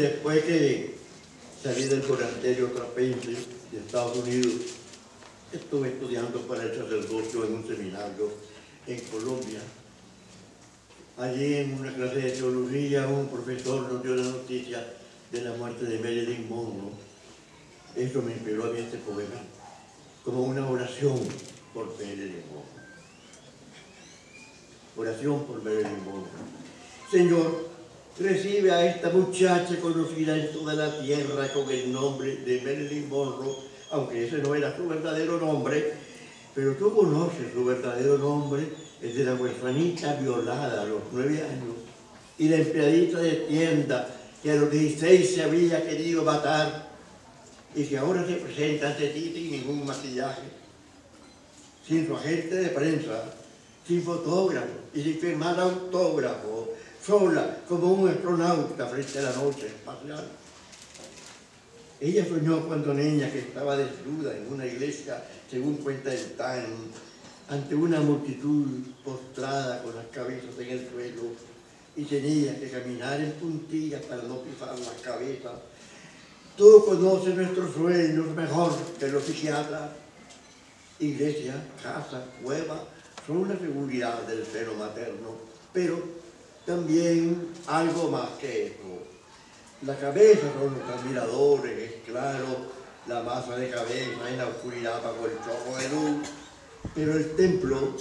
Después que salí del monasterio trapense de Estados Unidos, estuve estudiando para el sacerdocio en un seminario en Colombia. Allí en una clase de teología un profesor nos dio la noticia de la muerte de Marilyn Monroe. Eso me inspiró a mí este poema, como una oración por Marilyn Monroe. Oración por Marilyn Monroe. Señor, recibe a esta muchacha conocida en toda la tierra con el nombre de Marilyn Monroe, aunque ese no era su verdadero nombre, pero tú conoces su verdadero nombre, el de la huerfanita violada a los nueve años y la empleadita de tienda que a los 16 se había querido matar y que ahora se presenta ante ti sin ningún maquillaje, sin su agente de prensa, sin fotógrafo y sin firmar autógrafo, sola como un astronauta frente a la noche espacial. Ella soñó cuando niña que estaba desnuda en una iglesia, según cuenta el Time, ante una multitud postrada con las cabezas en el suelo y tenía que caminar en puntillas para no pisar las cabezas. Tú conoces nuestros sueños mejor que los psiquiatras. Iglesia, casa, cueva, son una seguridad del seno materno, pero también algo más que eso. La cabeza son los admiradores, es claro, la masa de cabeza en la oscuridad bajo el choco de luz, pero el templo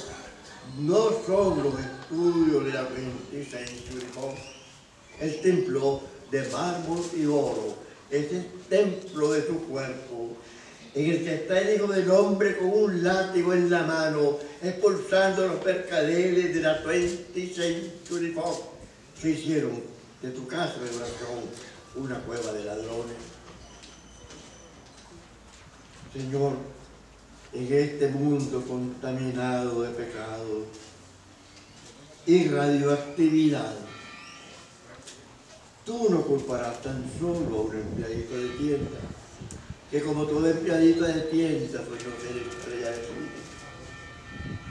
no son los estudios de la 20 Century. El templo de mármol y oro es el templo de tu cuerpo, en el que está el Hijo del Hombre con un látigo en la mano, expulsando los mercaderes de la 20 Century que hicieron de tu casa de oración una cueva de ladrones. Señor, en este mundo contaminado de pecado y radioactividad, tú no culparás tan solo a un empleadito de tienda, que como todo empleadito de tienda soñó ser estrella de su vida.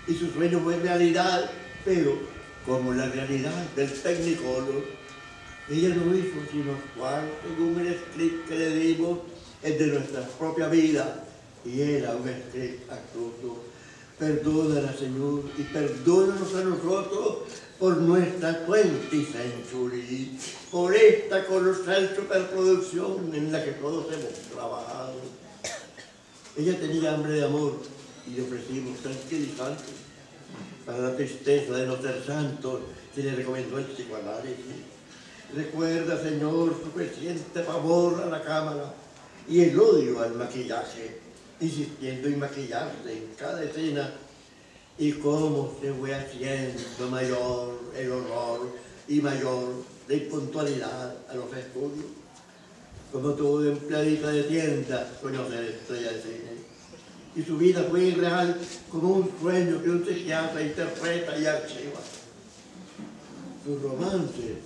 Y su sueño fue realidad, pero como la realidad del Technicolor, ella no hizo sino actuar según el script que le dimos, el de nuestra propia vida, y era un script actuoso. Perdónala, Señor, y perdónanos a nosotros por nuestra 20 century, por esta colosal superproducción en la que todos hemos trabajado. Ella tenía hambre de amor y le ofrecimos tranquilizantes para la tristeza de no ser santos, se le recomendó el psicoanálisis. Recuerda, Señor, su creciente favor a la cámara y el odio al maquillaje, insistiendo en maquillarse en cada escena y cómo se fue haciendo mayor el horror y mayor la impuntualidad a los estudios. Como todo empleadita de tienda, conocer estrella de cine. Y su vida fue irreal como un sueño que un psiquiatra interpreta y archiva. Sus romances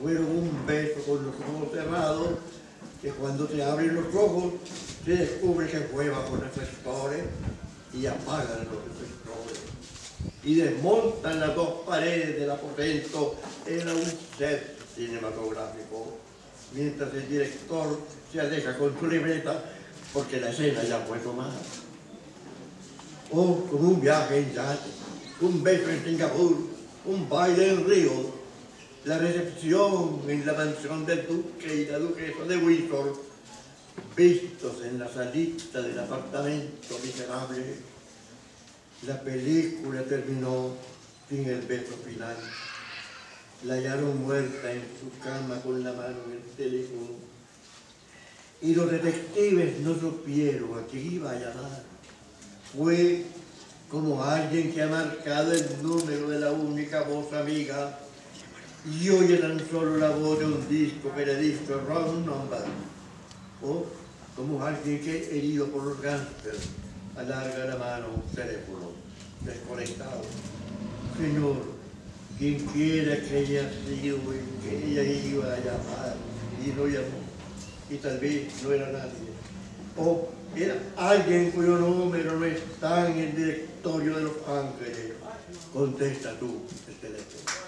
fueron un beso con los ojos cerrados, que cuando se abren los ojos se descubre que fue bajo reflectores y apagan los reflectores. Y desmontan las dos paredes del aposento, era un set cinematográfico, mientras el director se aleja con su libreta porque la escena ya fue tomada. O como un viaje en yate, un beso en Singapur, un baile en Río, la recepción en la mansión del duque y la duquesa de Windsor, vistos en la salita del apartamento miserable. La película terminó sin el beso final. La hallaron muerta en su cama con la mano en el teléfono. Y los detectives no supieron a quién iba a llamar. Fue como alguien que ha marcado el número de la única voz amiga y oye tan solo la voz de un disco que le dice wrong number. O como alguien que, herido por los gánsteres, alarga la mano un teléfono desconectado. Señor, quien quiera que haya sido el que ella iba a llamar y no llamó, y tal vez no era nadie. O era alguien cuyo número no está en el directorio de los ángeles. Contesta tú el teléfono.